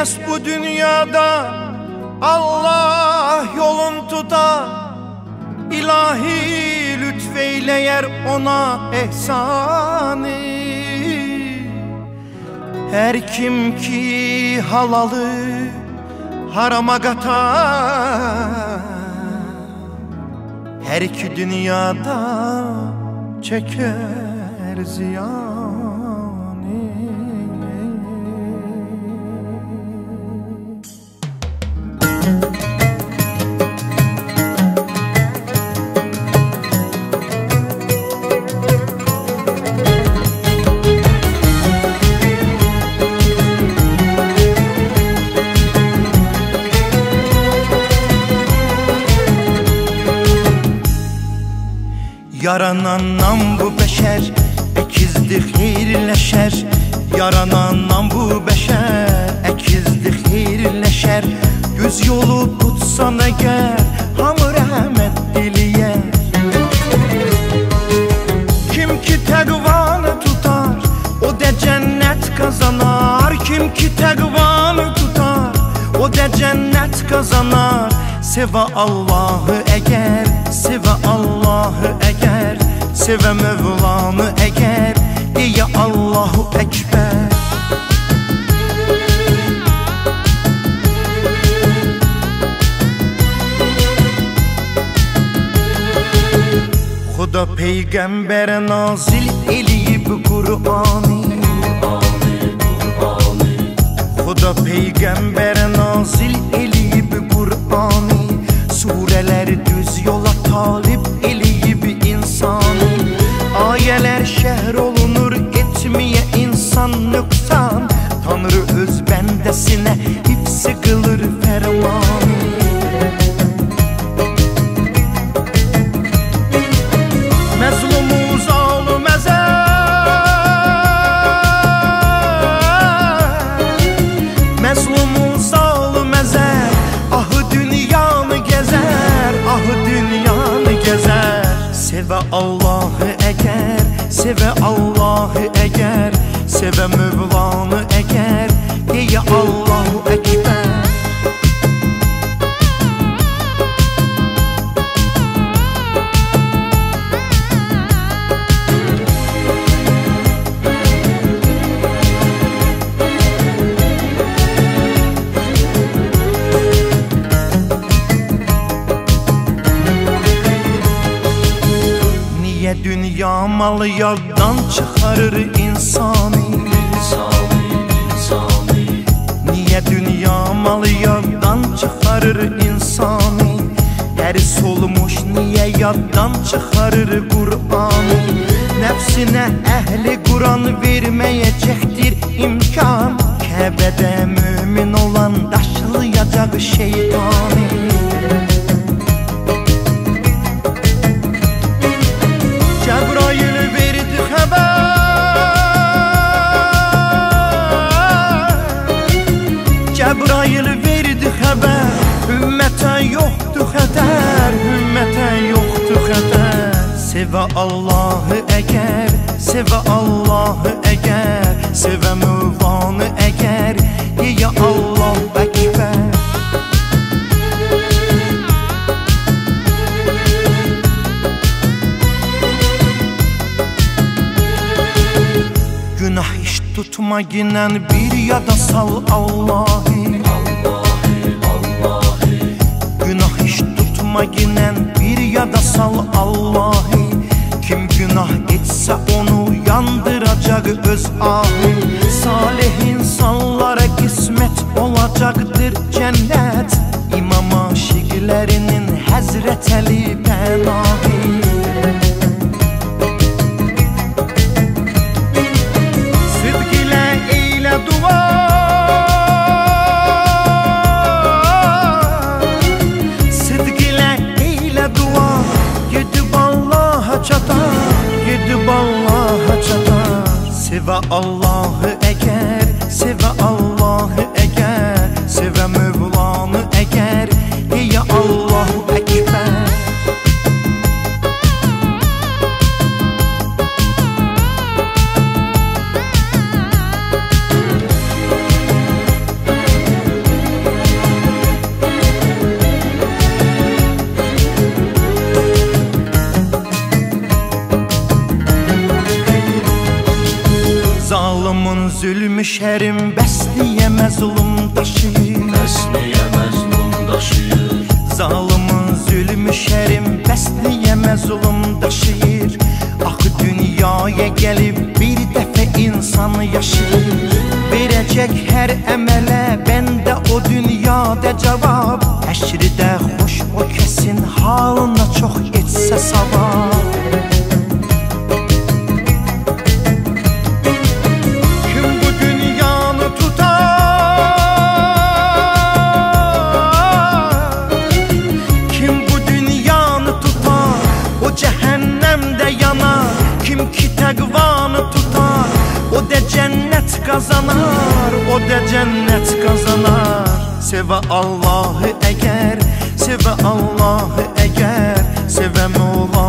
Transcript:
Herkes bu dünyada Allah yolun tutar. İlahi lütfeyleyer ona ehsanı Her kim ki halalı harama katar. Her iki dünyada çeker ziyan Yarananam bu beşer Ekizdik xeyirləşər Yarananam bu beşer Ekizdik xeyirləşər Göz yolu tutsan əgər Cennet kazanar. Seva Allah'ı eğer Seva Allah'ı eğer Seve Mevlanı eğer. Diye Allahu Ekber. Xuda peygamber nazil eləyib Qur'anı da peygambere nazil eli eleyip Kur'an'ı Sureler düz yola talip eleyip insanı. Ayeler şehr olunur etmeye insan nüksan Tanrı öz bendesine hipsi kılır fermanı. Allah Niye dünya malı yaddan çıkarır insanı? Niye dünya malı yaddan çıkarır insanı? Her solmuş niye yaddan çıkarır Kur'an'ı? Nefsine ehli Kur'an vermeyecektir imkan. Kabe'de mümin olan taşlayacak şeytanı Allahı əgər Sevə Allahı əgər Sevə müvanı əgər Deyə Allah Əkbər Günah iş tutma ginen bir yada sal Allah'ı. Günah iş tutma ginen bir yada sal Allah'ı göz ahi Salih insanlara kismet olacaktır cennet. İmam aşıklarının Hazret Ali ben ahi Allah zülmü şərim bəsliyə məzlum daşıyır Bəsliyə məzlum daşıyır Zalımın zülmü şərim bəsliyə məzlum daşıyır Axı dünyaya gəlib bir dəfə insan yaşayır Verəcək hər əmələ bəndə o dünyada cavab Həşridə xoş o kəsin halına cennet kazanar O da cennet kazanar. Seve Allah'ı eğer Seve Allah'ı eğer Seve Mevla